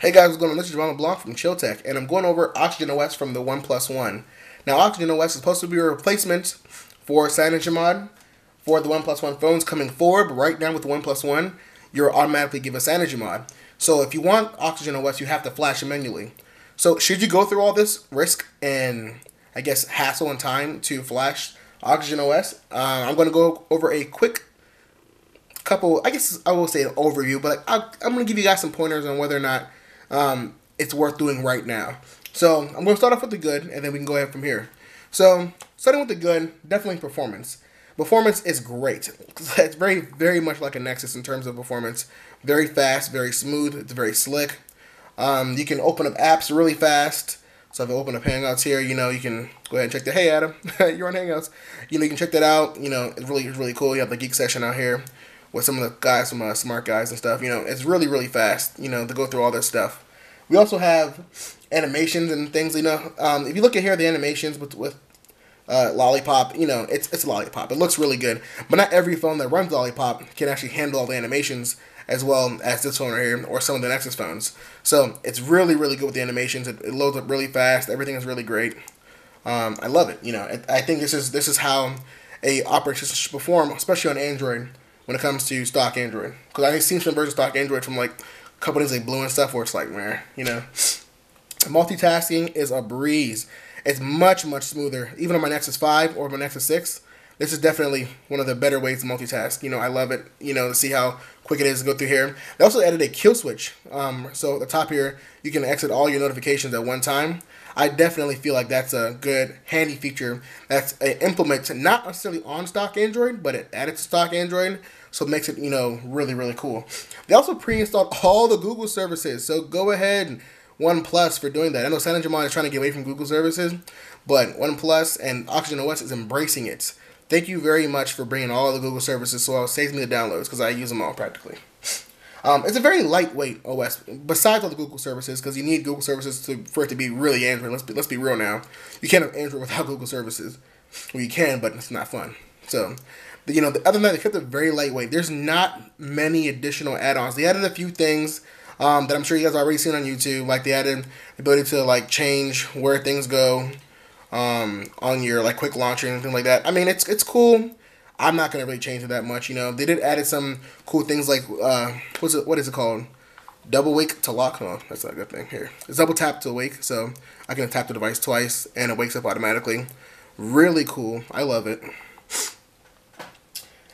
Hey guys, what's going on? This is Ronald Blanc from Chilltech, and I'm going over Oxygen OS from the OnePlus One. Now, Oxygen OS is supposed to be a replacement for CyanogenMod for the OnePlus One phones coming forward, but right now with the OnePlus One, you're automatically given CyanogenMod. So if you want Oxygen OS, you have to flash it manually. So should you go through all this risk and, I guess, hassle and time to flash Oxygen OS? Uh, I'm going to go over a quick couple, I guess I will say an overview, but i am going to give you guys some pointers on whether or not um, it's worth doing right now. So I'm going to start off with the good, and then we can go ahead from here. So starting with the good, definitely performance. Performance is great. It's very, very much like a Nexus in terms of performance. Very fast, very smooth. It's very slick. Um, you can open up apps really fast. So if I open up Hangouts here, you know, you can go ahead and check the, hey Adam, you're on Hangouts. You know, you can check that out. You know, it's really, really cool. You have the geek session out here with some of the guys, some uh, smart guys and stuff. You know, it's really really fast. You know, to go through all this stuff. We also have animations and things. You know, um, if you look at here, the animations with with uh, Lollipop, you know, it's it's Lollipop. It looks really good, but not every phone that runs Lollipop can actually handle all the animations as well as this phone right here or some of the Nexus phones. So it's really really good with the animations. It, it loads up really fast. Everything is really great. Um, I love it. You know, it, I think this is this is how a operating system should perform, especially on Android when it comes to stock Android. Because I've seen some versions of stock Android from like companies like BLU and stuff where it's like, man, you know, multitasking is a breeze. It's much, much smoother. Even on my Nexus 5 or my Nexus 6, this is definitely one of the better ways to multitask. You know, I love it, you know, to see how quick it is to go through here. They also added a kill switch. Um, so at the top here, you can exit all your notifications at one time. I definitely feel like that's a good, handy feature that's implemented not necessarily on stock Android, but it added to stock Android so it makes it, you know, really, really cool. They also pre-installed all the Google services, so go ahead and OnePlus for doing that. I know San CyanogenMod is trying to get away from Google services, but OnePlus and Oxygen OS is embracing it. Thank you very much for bringing all the Google services so it saves me the downloads because I use them all practically. Um, it's a very lightweight OS, besides all the Google services, because you need Google services to, for it to be really Android. Let's be, let's be real now. You can't have Android without Google services. Well, you can, but it's not fun. So, you know, the, other than that, they kept it very lightweight. There's not many additional add-ons. They added a few things um, that I'm sure you guys already seen on YouTube. Like they added the ability to like change where things go um, on your like quick launcher and anything like that. I mean, it's it's cool. I'm not gonna really change it that much. You know, they did added some cool things like uh, what's it? What is it called? Double wake to lock. No, that's not a good thing. Here, it's double tap to wake, so I can tap the device twice and it wakes up automatically. Really cool. I love it.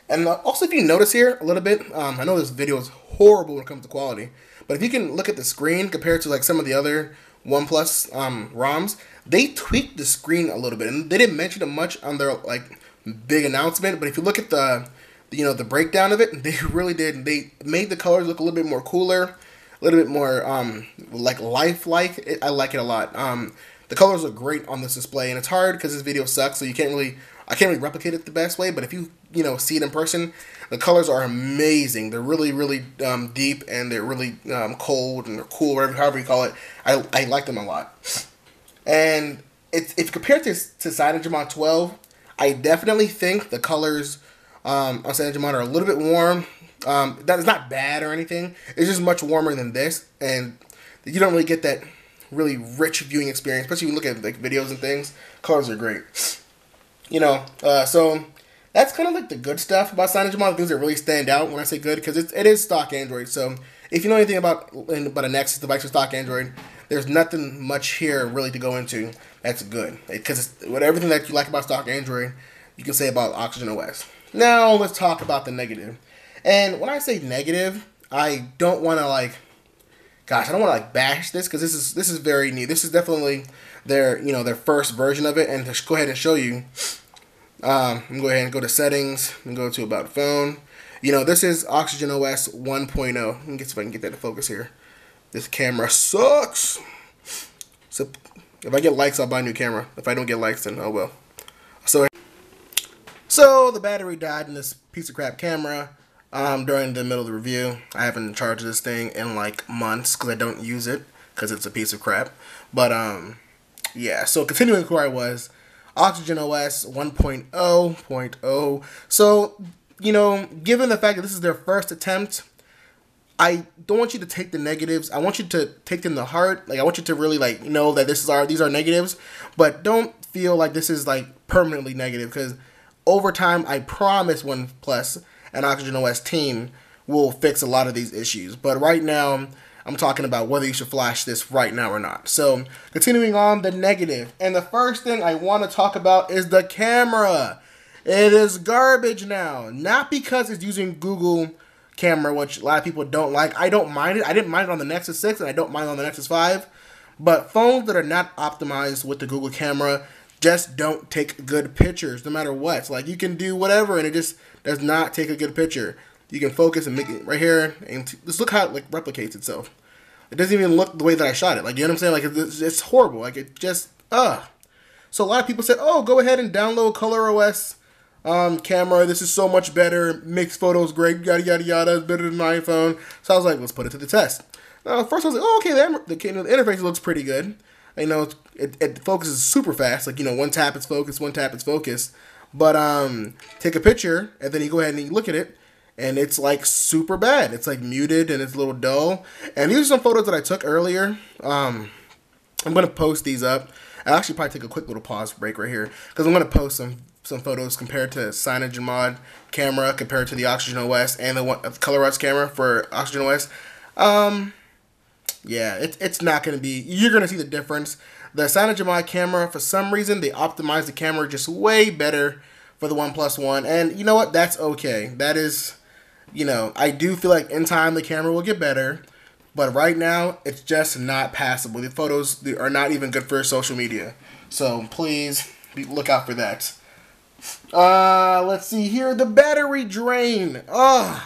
And uh, also, if you notice here a little bit, um, I know this video is horrible when it comes to quality, but if you can look at the screen compared to like some of the other OnePlus um, ROMs, they tweaked the screen a little bit, and they didn't mention it much on their like big announcement. But if you look at the you know the breakdown of it, they really did. They made the colors look a little bit more cooler, a little bit more um, like lifelike. I like it a lot. Um, the colors look great on this display, and it's hard because this video sucks, so you can't really I can't really replicate it the best way, but if you you know see it in person, the colors are amazing. They're really really um, deep and they're really um, cold and they're cool, whatever however you call it. I, I like them a lot. And it's if compared to to CyanogenMod 12, I definitely think the colors um, on CyanogenMod are a little bit warm. Um, that is not bad or anything. It's just much warmer than this, and you don't really get that really rich viewing experience, especially when you look at like videos and things. Colors are great you know, uh, so that's kind of like the good stuff about CyanogenMod, the things that really stand out when I say good, because it, it is stock Android. So if you know anything about about a Nexus device or stock Android, there's nothing much here really to go into that's good. Because with everything that you like about stock Android, you can say about Oxygen OS. Now let's talk about the negative. And when I say negative, I don't want to like, gosh, I don't want to like bash this because this is this is very new. This is definitely their you know their first version of it, and to go ahead and show you um, I'm go ahead and go to settings and go to about phone. You know, this is Oxygen OS 1.0. Let me get if I can get that to focus here. This camera sucks. So if I get likes, I'll buy a new camera. If I don't get likes, then oh well. So, so the battery died in this piece of crap camera um, during the middle of the review. I haven't charged this thing in like months because I don't use it because it's a piece of crap. But um, yeah. So continuing where I was, Oxygen OS 1.0.0. So, you know, given the fact that this is their first attempt, I don't want you to take the negatives. I want you to take them to heart. Like I want you to really like know that this is our these are negatives, but don't feel like this is like permanently negative because over time, I promise OnePlus and Oxygen OS team will fix a lot of these issues. But right now, I'm talking about whether you should flash this right now or not. So, continuing on the negative, and the first thing I want to talk about is the camera. It is garbage now. Not because it's using Google camera, which a lot of people don't like. I don't mind it. I didn't mind it on the Nexus 6 and I don't mind it on the Nexus 5. But phones that are not optimized with the Google camera just don't take good pictures no matter what. Like you can do whatever and it just does not take a good picture. You can focus and make it right here and just look how it like replicates itself. It doesn't even look the way that I shot it. Like you know what I'm saying? Like it's, it's horrible. Like it just uh. So a lot of people said, "Oh, go ahead and download ColorOS um, camera. This is so much better. Makes photos great. Yada yada yada. It's better than my iPhone." So I was like, "Let's put it to the test." Now, first I was like, "Oh, okay. The, the, the interface looks pretty good." You know, it, it focuses super fast. Like you know, one tap it's focused, one tap it's focused. But um, take a picture and then you go ahead and you look at it, and it's like super bad. It's like muted and it's a little dull. And these are some photos that I took earlier. Um, I'm gonna post these up. I'll actually probably take a quick little pause break right here because I'm gonna post some some photos compared to CyanogenMod camera compared to the Oxygen OS and the one, ColorOS camera for Oxygen OS. Um, yeah, it, it's not going to be, you're going to see the difference. The CyanogenMod camera, for some reason, they optimized the camera just way better for the OnePlus One. And you know what? That's okay. That is, you know, I do feel like in time the camera will get better. But right now, it's just not passable. The photos are not even good for social media. So please look out for that. Uh, let's see here. The battery drain. Ugh.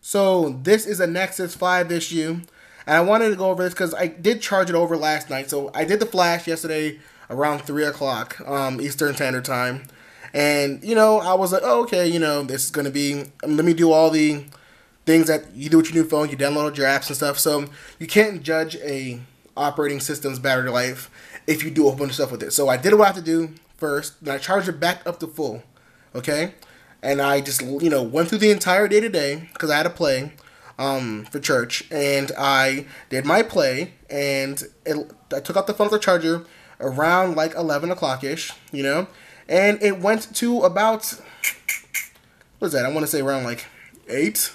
So this is a Nexus 5 issue. And I wanted to go over this because I did charge it over last night. So I did the flash yesterday around 3 o'clock um, Eastern Standard Time. And, you know, I was like, oh, okay, you know, this is going to be, um, let me do all the things that you do with your new phone. You download your apps and stuff. So you can't judge a operating system's battery life if you do a bunch of stuff with it. So I did what I have to do first. Then I charged it back up to full. Okay? And I just, you know, went through the entire day today because I had to play um, for church, and I did my play, and it, I took out the phone with the charger around like eleven o'clock ish, you know, and it went to about what is that? I want to say around like eight.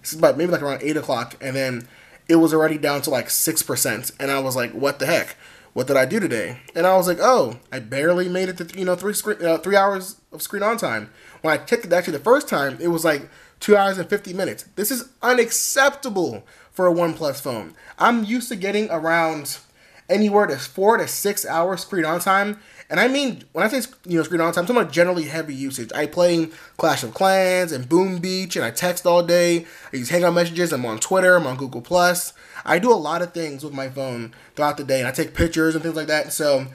It's about maybe like around eight o'clock, and then it was already down to like six percent, and I was like, "What the heck? What did I do today?" And I was like, "Oh, I barely made it to you know three screen uh, three hours of screen on time." When I checked it actually the first time, it was like two hours and 50 minutes. This is unacceptable for a OnePlus phone. I'm used to getting around anywhere to four to six hours screen on time. And I mean, when I say you know screen on time, I'm talking about generally heavy usage. I play Clash of Clans and Boom Beach, and I text all day. I use Hangout messages. I'm on Twitter. I'm on Google Plus. I do a lot of things with my phone throughout the day, and I take pictures and things like that. So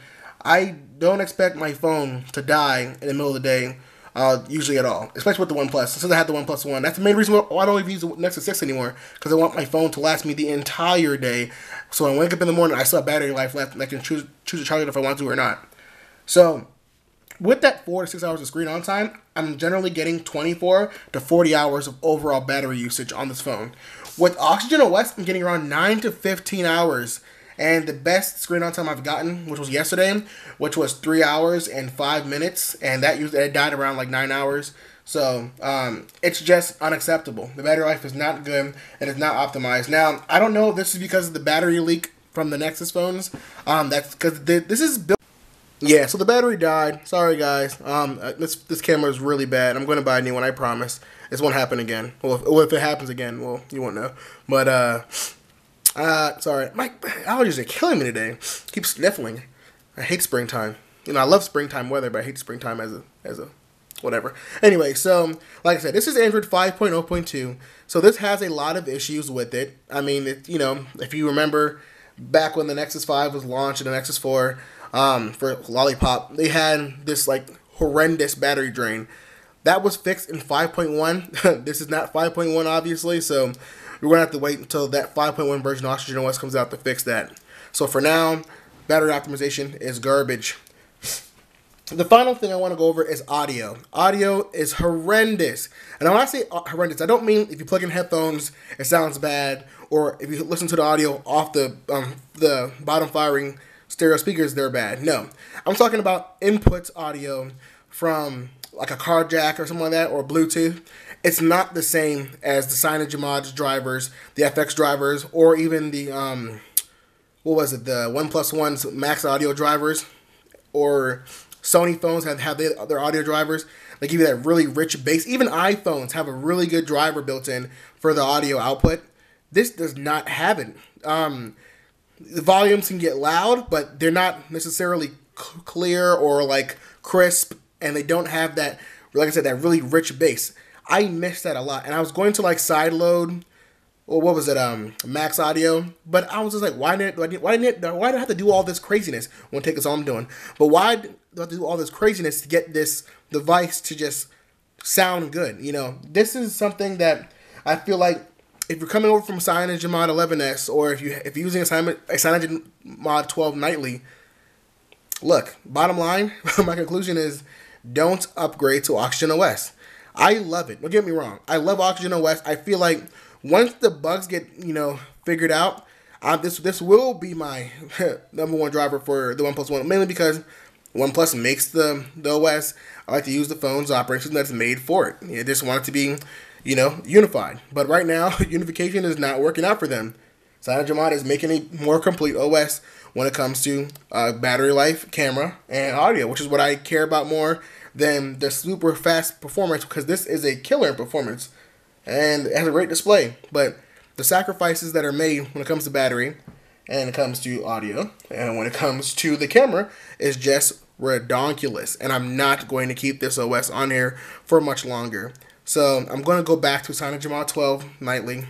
I don't expect my phone to die in the middle of the day uh, usually at all, especially with the OnePlus. Since I had the One One, that's the main reason why I don't even use the Nexus 6 anymore because I want my phone to last me the entire day. So when I wake up in the morning, I still have battery life left, and I can choose choose to charge it if I want to or not. So with that four to six hours of screen on time, I'm generally getting 24 to 40 hours of overall battery usage on this phone. With Oxygen OS, I'm getting around 9 to 15 hours and the best screen on time I've gotten, which was yesterday, which was three hours and five minutes, and that used it died around like nine hours. So um, it's just unacceptable. The battery life is not good and it's not optimized. Now I don't know if this is because of the battery leak from the Nexus phones. Um, that's because this is built. Yeah, so the battery died. Sorry guys. Um, uh, this this camera is really bad. I'm going to buy a new one. I promise. This won't happen again. Well, if, well, if it happens again, well, you won't know. But uh, uh, sorry, my allergies are killing me today. keep sniffling. I hate springtime. You know, I love springtime weather, but I hate springtime as a as a whatever. Anyway, so like I said, this is Android 5.0.2. So this has a lot of issues with it. I mean, it, you know, if you remember back when the Nexus 5 was launched and the Nexus 4 um, for Lollipop, they had this like horrendous battery drain. That was fixed in 5.1. this is not 5.1, obviously. So we're gonna have to wait until that 5.1 version of Oxygen OS comes out to fix that. So for now, battery optimization is garbage. the final thing I want to go over is audio. Audio is horrendous. And when I say horrendous, I don't mean if you plug in headphones, it sounds bad, or if you listen to the audio off the um, the bottom firing stereo speakers, they're bad. No, I'm talking about input audio from like a car jack or something like that, or Bluetooth. It's not the same as the CyanogenMod drivers, the FX drivers, or even the um, what was it, the OnePlus One's MaxxAudio drivers, or Sony phones have have their audio drivers. They give you that really rich bass. Even iPhones have a really good driver built in for the audio output. This does not have it. Um, the volumes can get loud, but they're not necessarily c- clear or like crisp, and they don't have that, like I said, that really rich bass. I miss that a lot, and I was going to like sideload or what was it, um, MaxxAudio. But I was just like, why did why did why did why did I have to do all this craziness? Won't take us all I'm doing, but why do I have to do all this craziness to get this device to just sound good? You know, this is something that I feel like if you're coming over from CyanogenMod 11s or if you if you're using a Cyanogen Mod 12 nightly, look. Bottom line, my conclusion is don't upgrade to Oxygen OS. I love it. Don't get me wrong. I love Oxygen OS. I feel like once the bugs get you know figured out, this this will be my number one driver for the OnePlus One, mainly because OnePlus makes the the OS. I like to use the phone's system that's made for it. I just want it to be, you know, unified. But right now, unification is not working out for them. CyanogenMod is making a more complete OS when it comes to uh, battery life, camera, and audio, which is what I care about more than the super fast performance because this is a killer performance and has a great display. But the sacrifices that are made when it comes to battery and it comes to audio and when it comes to the camera is just redonkulous. And I'm not going to keep this OS on here for much longer. So I'm going to go back to CyanogenMod 12 nightly.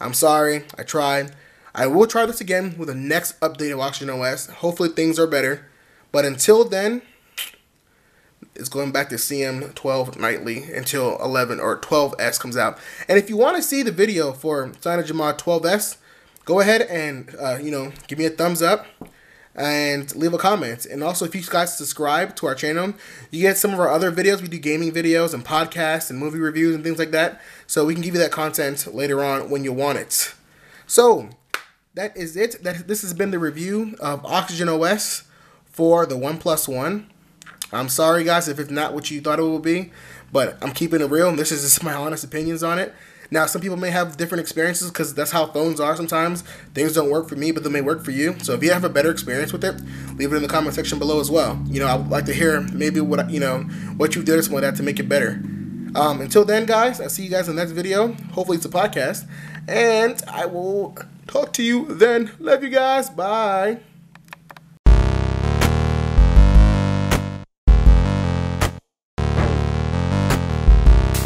I'm sorry, I tried. I will try this again with the next update of Oxygen OS. Hopefully things are better. But until then, it's going back to CM12 nightly until 11 or 12S comes out. And if you want to see the video for CyanogenMod 12S, go ahead and uh, you know give me a thumbs up and leave a comment. And also, if you guys subscribe to our channel, you get some of our other videos. We do gaming videos and podcasts and movie reviews and things like that. So we can give you that content later on when you want it. So that is it. That this has been the review of Oxygen OS for the OnePlus One. I'm sorry, guys, if it's not what you thought it would be, but I'm keeping it real. This is just my honest opinions on it. Now, some people may have different experiences because that's how phones are sometimes. Things don't work for me, but they may work for you. So if you have a better experience with it, leave it in the comment section below as well. You know, I'd like to hear maybe what, you know, what you did or something like that to make it better. Um, until then, guys, I'll see you guys in the next video. Hopefully it's a podcast. And I will talk to you then. Love you guys. Bye.